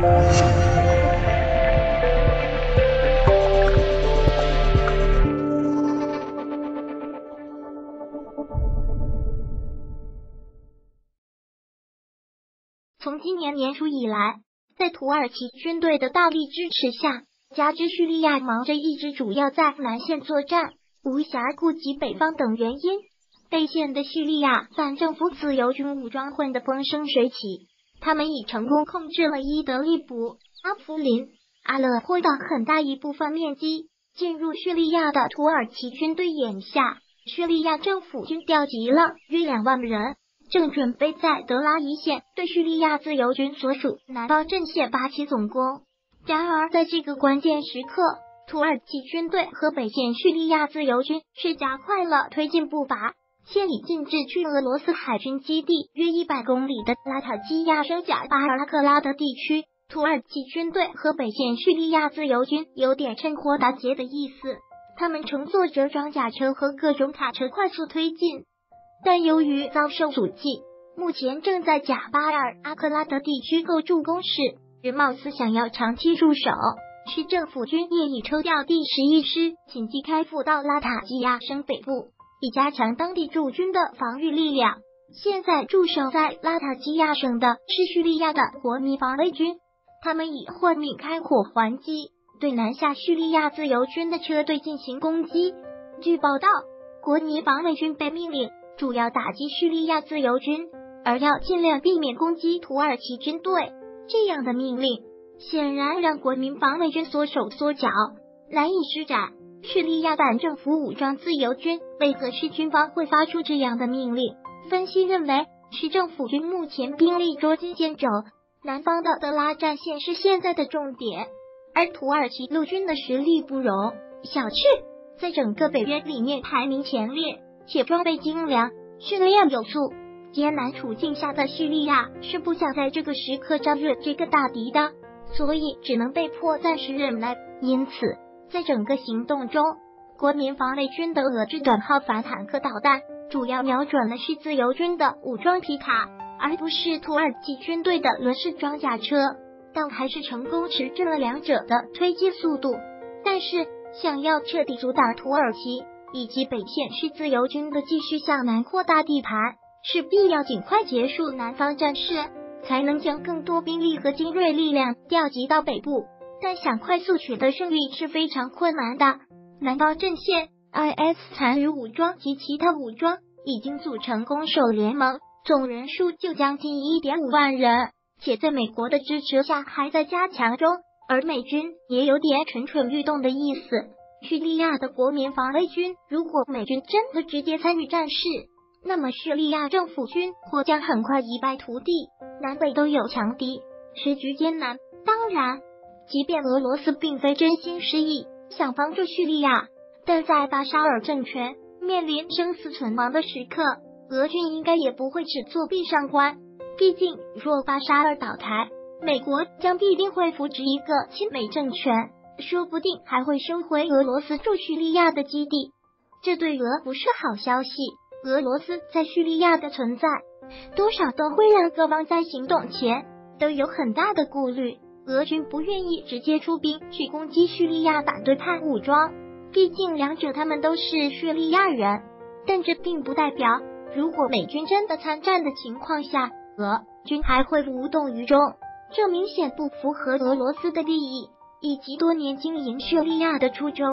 从今年年初以来，在土耳其军队的大力支持下，加之叙利亚忙着一直主要在南线作战，无暇顾及北方等原因，被陷的叙利亚反政府自由军武装混得风生水起。他们已成功控制了伊德利卜、阿夫林、阿勒颇的很大一部分面积。进入叙利亚的土耳其军队眼下，叙利亚政府军调集了约两万人。正准备在德拉伊线对叙利亚自由军所属南方阵线发起总攻，然而在这个关键时刻，土耳其军队和北线叙利亚自由军却加快了推进步伐。现已进至距俄罗斯海军基地约一百公里的拉塔基亚升贾巴尔克拉德地区，土耳其军队和北线叙利亚自由军有点趁火打劫的意思，他们乘坐着装甲车和各种卡车快速推进。但由于遭受阻击，目前正在贾巴尔阿克拉德地区构筑工事，人貌似想要长期驻守。市政府军也已抽调第十一师紧急开赴到拉塔基亚省北部，以加强当地驻军的防御力量。现在驻守在拉塔基亚省的是叙利亚的国民防卫军，他们以混命开火还击，对南下叙利亚自由军的车队进行攻击。据报道，国民防卫军被命令。主要打击叙利亚自由军，而要尽量避免攻击土耳其军队。这样的命令显然让国民防卫军缩手缩脚，难以施展。叙利亚反政府武装自由军为何是军方会发出这样的命令？分析认为，是政府军目前兵力捉襟见肘，南方的德拉战线是现在的重点，而土耳其陆军的实力不容小觑，在整个北约里面排名前列。且装备精良，训练有素。艰难处境下的叙利亚是不想在这个时刻招惹这个大敌的，所以只能被迫暂时忍耐。因此，在整个行动中，国民防卫军的俄制短号反坦克导弹主要瞄准的是自由军的武装皮卡，而不是土耳其军队的轮式装甲车。但还是成功持制了两者的推进速度。但是，想要彻底阻挡土耳其。以及北线是自由军的继续向南扩大地盘，势必要尽快结束南方战事，才能将更多兵力和精锐力量调集到北部。但想快速取得胜利是非常困难的。南方阵线 IS 残余武装及其他武装已经组成攻守联盟，总人数就将近一点五万人，且在美国的支持下还在加强中，而美军也有点蠢蠢欲动的意思。叙利亚的国民防卫军，如果美军真的直接参与战事，那么叙利亚政府军或将很快一败涂地。南北都有强敌，时局艰难。当然，即便俄罗斯并非真心实意想帮助叙利亚，但在巴沙尔政权面临生死存亡的时刻，俄军应该也不会只做壁上观。毕竟，若巴沙尔倒台，美国将必定会扶植一个亲美政权。说不定还会收回俄罗斯驻叙利亚的基地，这对俄不是好消息。俄罗斯在叙利亚的存在，多少都会让各方在行动前都有很大的顾虑。俄军不愿意直接出兵去攻击叙利亚反对派武装，毕竟两者他们都是叙利亚人。但这并不代表，如果美军真的参战的情况下，俄军还会无动于衷。这明显不符合俄罗斯的利益。以及多年经营叙利亚的初衷。